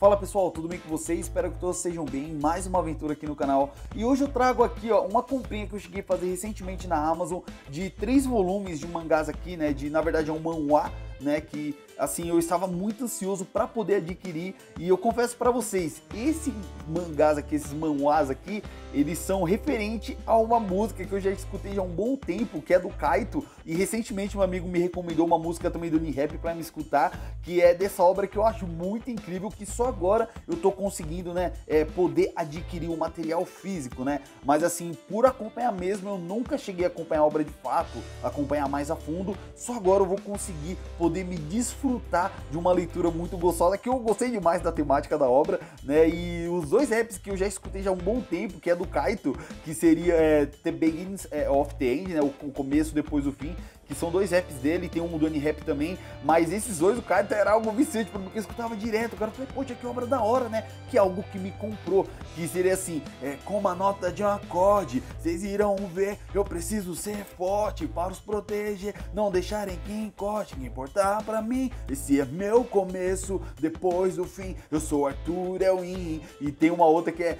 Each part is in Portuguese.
Fala pessoal, tudo bem com vocês? Espero que todos sejam bem. Mais uma aventura aqui no canal. E hoje eu trago aqui ó, uma comprinha que eu cheguei a fazer recentemente na Amazon de três volumes de mangás aqui, né? De na verdade é um manhwa, né? Que assim, eu estava muito ansioso para poder adquirir e eu confesso para vocês, esse mangás aqui, esses manhwas aqui, eles são referente a uma música que eu já escutei há um bom tempo, que é do Kaito, e recentemente um amigo me recomendou uma música também do Nihap para me escutar, que é dessa obra que eu acho muito incrível, que só agora eu tô conseguindo, né, é, poder adquirir o um material físico, né? Mas assim, por acompanhar mesmo, eu nunca cheguei a acompanhar a obra de fato, acompanhar mais a fundo, só agora eu vou conseguir poder me desfrutar de uma leitura muito gostosa, que eu gostei demais da temática da obra, né? E os dois raps que eu já escutei já há um bom tempo, que é do Kaito, que seria é, The Beginnings é, of the End, né? O, o começo depois do fim, que são dois raps dele, tem um do Rap também, mas esses dois, o cara era algo viciante, porque eu escutava direto, o cara falou, poxa, que obra da hora, né? Que é algo que me comprou, que seria assim, é, com uma nota de um acorde, vocês irão ver, eu preciso ser forte para os proteger, não deixarem que encoste, que importar para mim, esse é meu começo, depois do fim, eu sou Arthur Elwin, e tem uma outra que é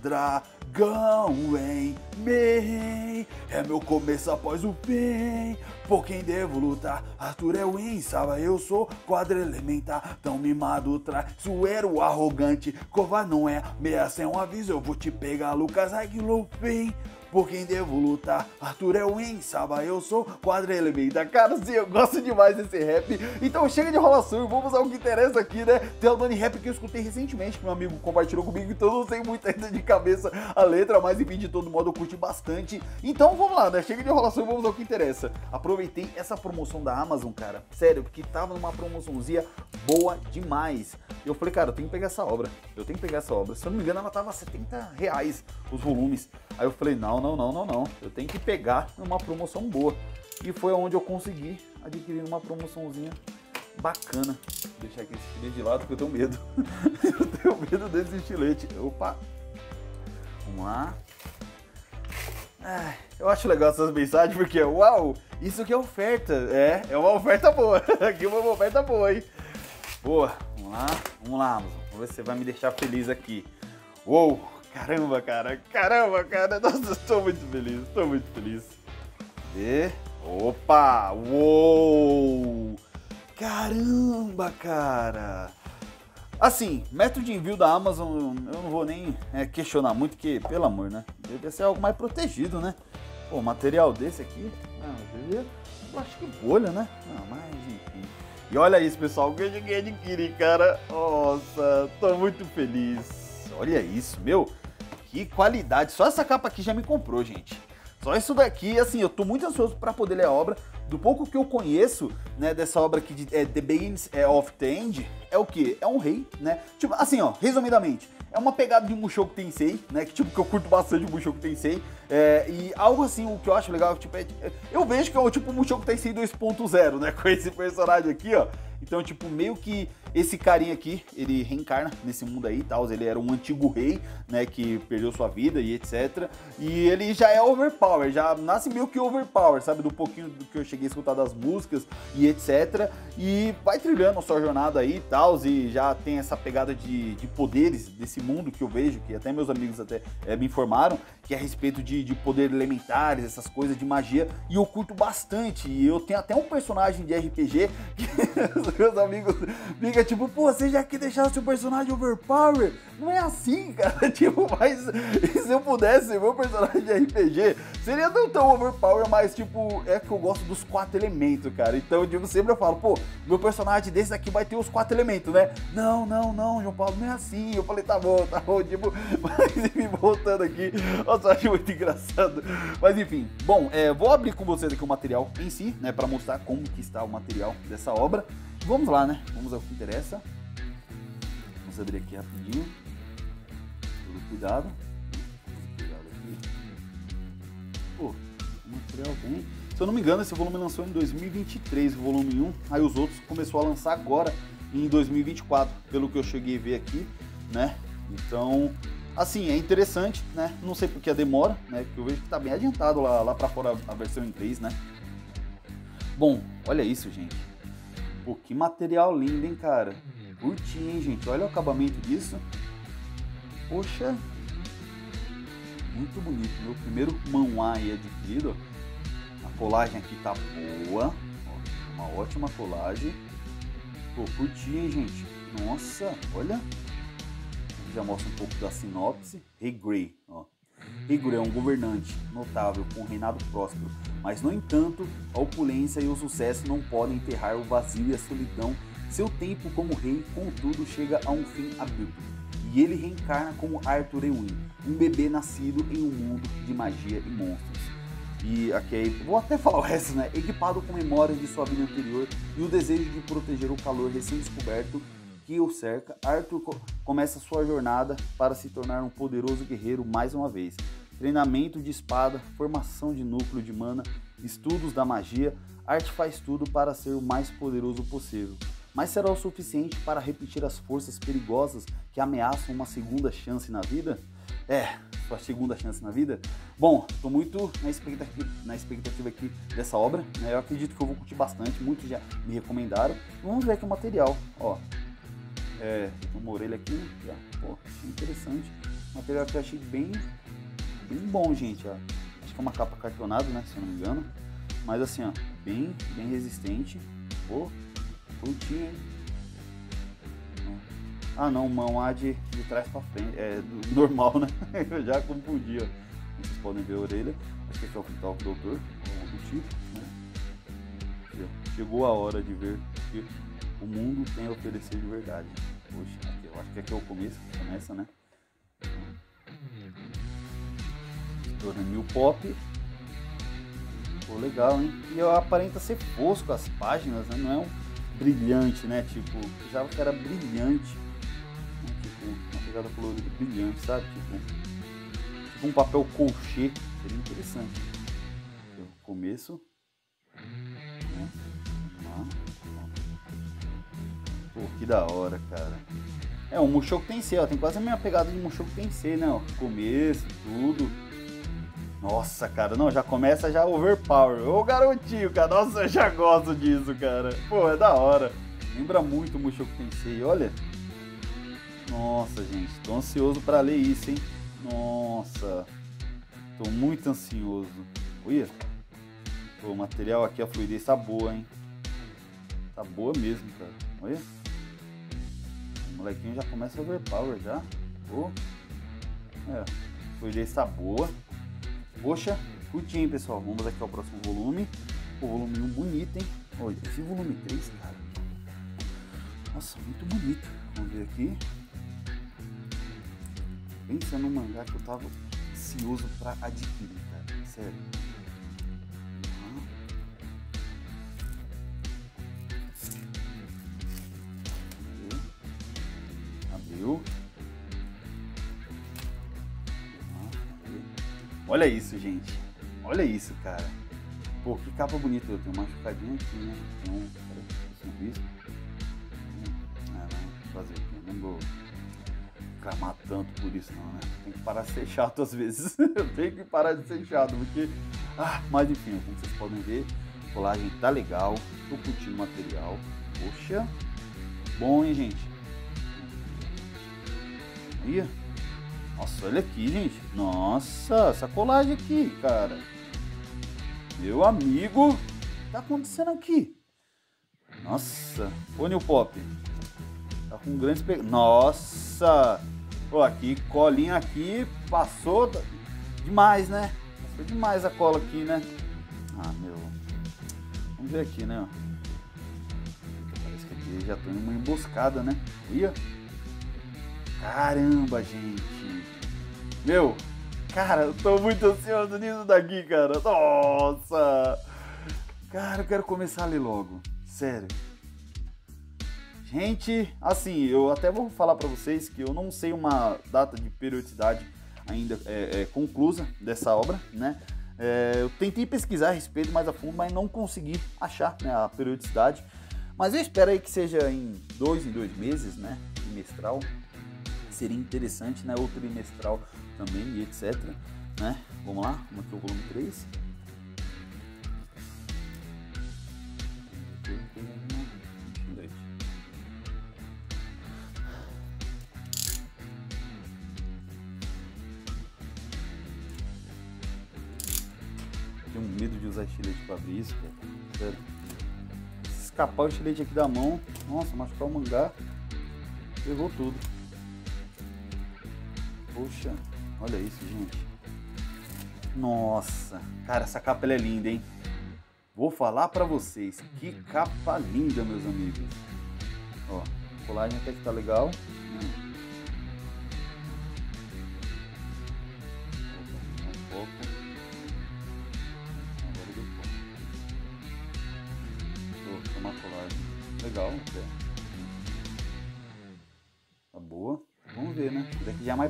dragão em mim, é meu começo após o fim. Por quem devo lutar? Arthur é o insaba, eu sou quadrelementar. Tão mimado, traiçoeiro, arrogante. Covarde não é, meia sem um aviso. Eu vou te pegar, Lucas Aguilopim por quem devo lutar. Arthur é o Insaba, eu sou quadra-elementa. Cara, sim, eu gosto demais desse rap. Então chega de enrolação e vamos ao que interessa aqui, né? Tem o Doni Rap que eu escutei recentemente, que meu amigo compartilhou comigo, então eu não sei muito ainda de cabeça a letra, mas enfim, de todo modo eu curti bastante. Então vamos lá, né? Chega de enrolação e vamos ao que interessa. Aproveitei essa promoção da Amazon, cara. Sério, porque tava numa promoçãozinha boa demais. Eu falei, cara, eu tenho que pegar essa obra. Eu tenho que pegar essa obra. Se eu não me engano, ela tava 70 reais os volumes. Aí eu falei, não, não, não, não, não. Eu tenho que pegar numa promoção boa. E foi onde eu consegui adquirir uma promoçãozinha bacana. Vou deixar aqui esse estilete de lado porque eu tenho medo. eu tenho medo desse estilete. Opa! Vamos lá. eu acho legal essas mensagens porque, uau, isso aqui é oferta. É, é uma oferta boa. aqui é uma oferta boa, hein? Boa, vamos lá, vamos lá, Amazon. Vamos ver se você vai me deixar feliz aqui. Uou, Caramba, cara. Caramba, cara. Nossa, estou muito feliz. Estou muito feliz. E... Opa! Uou! Caramba, cara! Assim, método de envio da Amazon, eu não vou nem é, questionar muito, que, pelo amor, né? Deve ser algo mais protegido, né? Pô, material desse aqui, não, eu acho que bolha, né? Não, mas enfim. E olha isso, pessoal, que eu cheguei adquirir, cara. Nossa, tô muito feliz. Olha isso, meu. Que qualidade. Só essa capa aqui já me comprou, gente. Só isso daqui, assim, eu tô muito ansioso para poder ler a obra. Do pouco que eu conheço, né, dessa obra aqui de é, The Beginnings é, of the End, é o que? É um rei, né? Tipo, assim, ó, resumidamente, é uma pegada de Mushoku Tensei, né? Que tipo, que eu curto bastante o Mushoku Tensei. É, e algo assim, o que eu acho legal, tipo, é, eu vejo que é o tipo Mushoku Tensei 2.0, né? Com esse personagem aqui, ó. Então, tipo, meio que esse carinha aqui, ele reencarna nesse mundo aí e tal. Ele era um antigo rei, né? Que perdeu sua vida e etc. E ele já é overpower, já nasce meio que overpower, sabe? Do pouquinho do que eu cheguei a escutar das músicas e etc. E vai trilhando a sua jornada aí e tal. E já tem essa pegada de, de poderes desse mundo que eu vejo, que até meus amigos até é, me informaram, que é a respeito de, de poderes elementares, essas coisas de magia. E eu curto bastante. E eu tenho até um personagem de RPG que meus amigos ficam tipo, pô, você já quer deixar o seu personagem overpower? Não é assim, cara. Tipo, mas se eu pudesse meu personagem de RPG, seria não tão overpower, mas tipo, é que eu gosto dos quatro elementos, cara. Então, tipo, sempre eu falo, pô, meu personagem desse aqui vai ter os quatro elementos, né? Não, não, não, João Paulo, não é assim. Eu falei, tá bom, tá bom. Tipo, mas enfim, voltando aqui. Nossa, eu acho muito engraçado. Mas enfim, bom, é, vou abrir com vocês aqui o material em si, né? Pra mostrar como que está o material dessa obra. Vamos lá, né? Vamos ao que interessa. Vamos abrir aqui rapidinho. Todo cuidado. Cuidado aqui. Pô. Se eu não me engano, esse volume lançou em 2023, o volume 1. Aí os outros começou a lançar agora em 2024, pelo que eu cheguei a ver aqui, né? Então, assim, é interessante, né? Não sei porque a demora, né? Porque eu vejo que tá bem adiantado lá, lá pra fora a versão em inglês, né? Bom, olha isso, gente Pô, que material lindo, hein, cara? Curti, hein, gente? Olha o acabamento disso. Poxa, muito bonito. Meu primeiro manhwa aí adquirido. A colagem aqui tá boa. Ó, uma ótima colagem. Pô, curti, hein, gente? Nossa, olha. Já mostra um pouco da sinopse. Rei Grey, ó. Grey é um governante notável com reinado próspero, mas no entanto, a opulência e o sucesso não podem enterrar o vazio e a solidão. Seu tempo como rei, contudo, chega a um fim abrupto e ele reencarna como Arthur Ewing, um bebê nascido em um mundo de magia e monstros. E aqui, vou até falar o resto, né? Equipado com memórias de sua vida anterior e o desejo de proteger o calor recém-descoberto que o cerca, Arthur co começa sua jornada para se tornar um poderoso guerreiro mais uma vez. Treinamento de espada, formação de núcleo de mana, estudos da magia, Arte faz tudo para ser o mais poderoso possível mas será o suficiente para repetir as forças perigosas que ameaçam uma segunda chance na vida? É, sua segunda chance na vida? Bom, estou muito na expectativa, na expectativa aqui dessa obra, né? Eu acredito que eu vou curtir bastante, muitos já me recomendaram. Vamos ver aqui o material, ó. É, uma orelha aqui, né? Pô, interessante. Material que eu achei bem, bem bom, gente, ó. Acho que é uma capa cartonada, né, se eu não me engano. Mas assim, ó, bem, bem resistente. Pô, Curtinho, hein? Ah não, mão A de, de trás pra frente. É normal, né? Eu já confundi, ó. Vocês podem ver a orelha. Acho que esse é o quintal do doutor, do tipo, né? Chegou a hora de ver o que o mundo tem a oferecer de verdade. Aqui, eu acho que aqui é o começo, começa, né? Estoura New Pop. Pô, legal, hein? E aparenta ser fosco as páginas, né? Não é um brilhante, né? Tipo, precisava que era brilhante. Né? Tipo, uma pegada colorida brilhante, sabe? Tipo, tipo um papel colchê. Seria interessante. O começo. Pô, que da hora, cara. É, o Mushoku Tensei, ó. Tem quase a mesma pegada de Mushoku Tensei, né? Ó. Começo, tudo. Nossa, cara, não, já começa já overpower. Ô garotinho, cara, nossa, eu já gosto disso, cara. Pô, é da hora. Lembra muito o Mushoku Tensei, olha. Nossa, gente, tô ansioso para ler isso, hein. Nossa, tô muito ansioso. Olha, Pô, o material aqui, a fluidez tá boa, hein. Tá boa mesmo, cara. Olha. Molequinho já começa overpower já. Pô. É, a fluidez tá boa. Poxa, curtinho, pessoal. Vamos aqui ao próximo volume. O volume 1 bonito, hein? Olha, esse volume 3, cara. Nossa, muito bonito. Vamos ver aqui. Pensa no mangá que eu tava ansioso pra adquirir, cara. Sério. Olha isso, gente. Olha isso, cara. Pô, que capa bonita. Eu tenho uma machucadinha aqui, né? Tem um. Peraí, risco. Ah, não. Fazer aqui. Não vou clamar tanto por isso, não, né? Tem que parar de ser chato às vezes. eu tenho que parar de ser chato, porque. Ah, mas enfim, como vocês podem ver, a colagem tá legal. Tô curtindo o material. Poxa. Bom, hein, gente? Aí. Nossa, olha aqui, gente. Nossa, essa colagem aqui, cara. Meu amigo, o que tá acontecendo aqui? Nossa, ô New Pop. Tá com grandes pe... Nossa! Pô, aqui, colinha aqui, passou demais, né? Passou demais a cola aqui, né? Ah, meu. Vamos ver aqui, né? Parece que aqui já tô em uma emboscada, né? Ia. Caramba, gente. Meu, cara, eu tô muito ansioso nisso daqui, cara. Nossa! Cara, eu quero começar a ler logo. Sério. Gente, assim, eu até vou falar para vocês que eu não sei uma data de periodicidade ainda é, é, conclusa dessa obra, né? É, eu tentei pesquisar a respeito mais a fundo, mas não consegui achar né, a periodicidade. Mas eu espero aí que seja em dois em dois meses, né? Trimestral, seria interessante, né? Ou trimestral também e etc. Né? Vamos lá, como aqui é o volume 3. Tenho medo de usar estilete para abrir isso, cara. Sério. Escapar o estilete aqui da mão, nossa, machucar o mangá, pegou tudo. Poxa, olha isso, gente. Nossa, cara, essa capa é linda, hein? Vou falar pra vocês, que capa linda, meus amigos. Ó, a colagem até que tá legal. Né?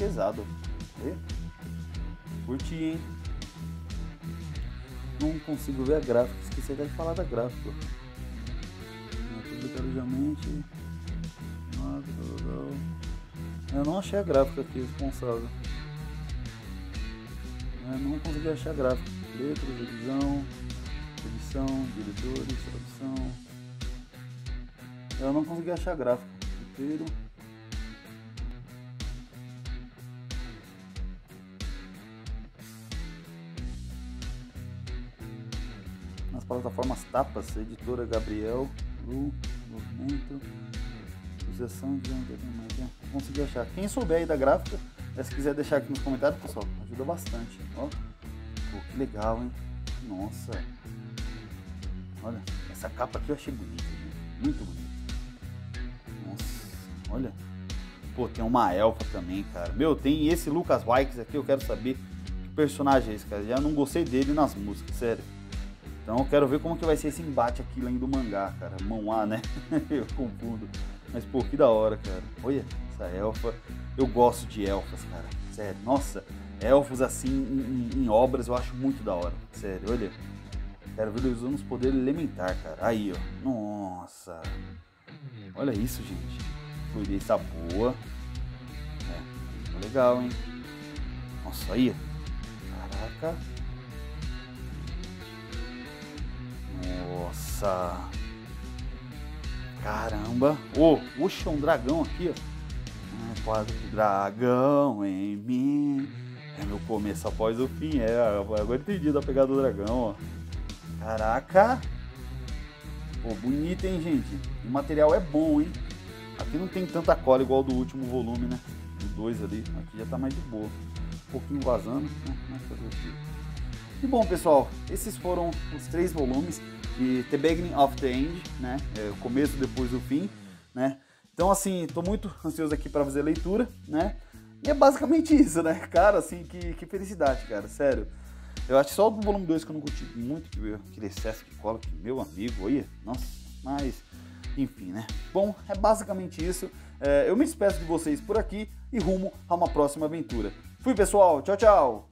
Pesado. Vê? Curti, hein? Não consigo ver a gráfica. Esqueci até de falar da gráfica. Publicado diariamente. Eu não achei a gráfica aqui responsável. Eu não consegui achar a gráfica. Letras, edição, edição, diretores, tradução. Eu não consegui achar a gráfica. Inteiro. Plataformas Tapas, editora Gabriel, Lu, Movimento, Sucessão de Consegui achar. Quem souber aí da gráfica, se quiser deixar aqui nos comentários, pessoal, ajuda bastante. Ó, Pô, que legal, hein? Nossa. Olha, essa capa aqui eu achei bonita, gente. muito bonita. Nossa, olha. Pô, tem uma elfa também, cara. Meu, tem esse Lucas Wikes aqui, eu quero saber que personagem é esse, cara. Já não gostei dele nas músicas, sério. Então eu quero ver como que vai ser esse embate aqui além do mangá, cara. Mão A, né? eu confundo. Mas pô, que da hora, cara. Olha, essa elfa. Eu gosto de elfas, cara. Sério. Nossa, elfos assim em, em, obras eu acho muito da hora. Sério, olha. Quero ver eles usando os poderes elementar, cara. Aí, ó. Nossa. Olha isso, gente. Fluidez tá boa. É, legal, hein? Nossa, aí. Caraca. Nossa. Caramba. Ô, oh, oxa, um dragão aqui, ó. Um quadro de dragão em mim. É meu começo após o fim. É, agora entendi da pegada do dragão, ó. Caraca. Pô, bonito, hein, gente? O material é bom, hein? Aqui não tem tanta cola igual do último volume, né? Do dois ali. Aqui já tá mais de boa. Um pouquinho vazando, né? Mas fazer aqui. E bom, pessoal, esses foram os três volumes de The Beginning of the End, né? É, o começo depois do fim, né? Então, assim, tô muito ansioso aqui para fazer a leitura, né? E é basicamente isso, né? Cara, assim, que, que felicidade, cara, sério. Eu acho que só do volume 2 que eu não curti muito, que aquele excesso de cola que meu amigo, olha, nossa, mas enfim, né? Bom, é basicamente isso. É, eu me despeço de vocês por aqui e rumo a uma próxima aventura. Fui, pessoal. Tchau, tchau.